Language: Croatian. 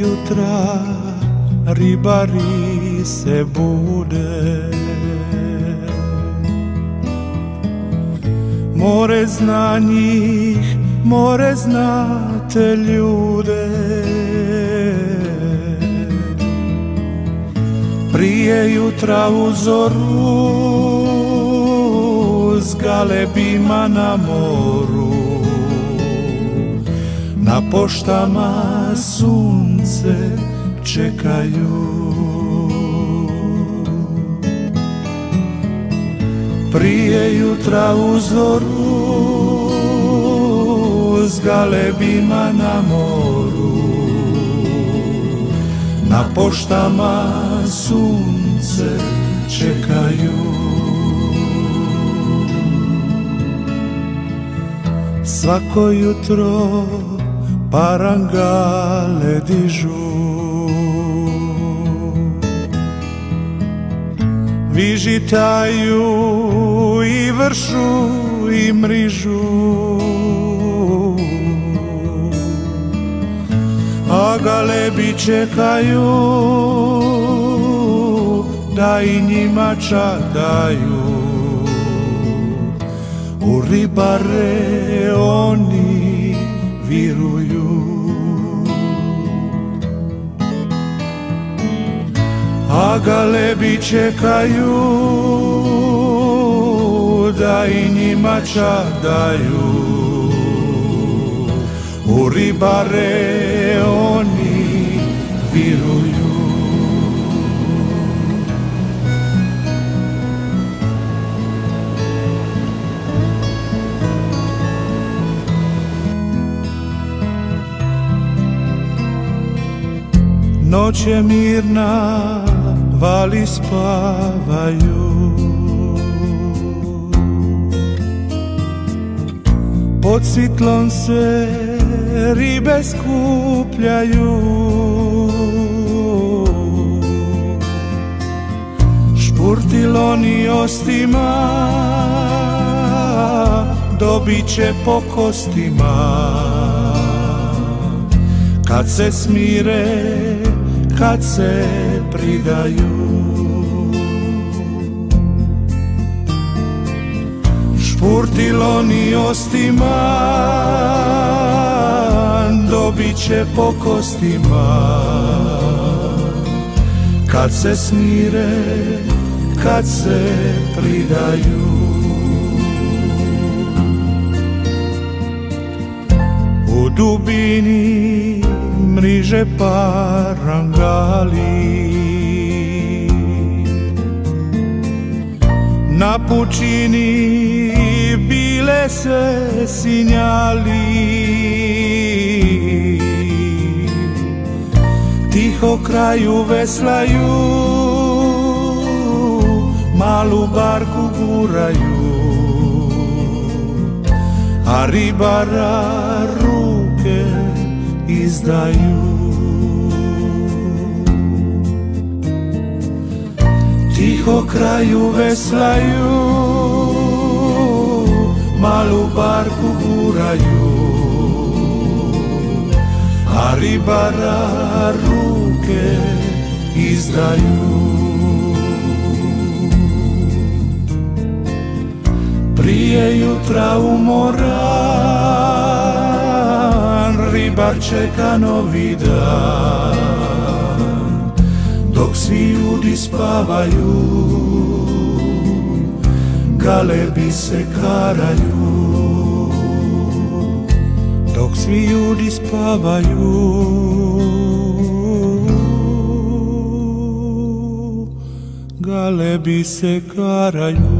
jutra ribari se bude. More zna njih, more znate ljude. Prije jutra u zoru S galebima na moru. Na poštama sunce čekaju. Prije jutra u zoru S galebima na moru. Na poštama sunce čekaju. Svako jutro parangale dižu. Vižitaju i vršu i mrižu. A galebi čekaju da i njima čadaju U ribare Galebi čekaju da i njima čadaju. U ribare oni viruju. Noć je mirna, vali spavaju. Pod svitlom se ribe skupljaju. Špurtiloni ostima dobit će po kostima. Kad se smire, kad se pridaju. Špurtiloni ostima dobit će po kostima. Kad se smire, kad se pridaju. U dubini mriže parangali Na pučini bile se sinjali. Tiho kraju veslaju Malu barku guraju. A ribara ruke izdaju Tiho kraju veslaju Malu barku guraju. A ribara ruke izdaju. Prije jutra umoran Ribar čeka novi dan Dok svi ljudi spavaju. Galebi se karaju. Dok svi ljudi spavaju. Galebi se karaju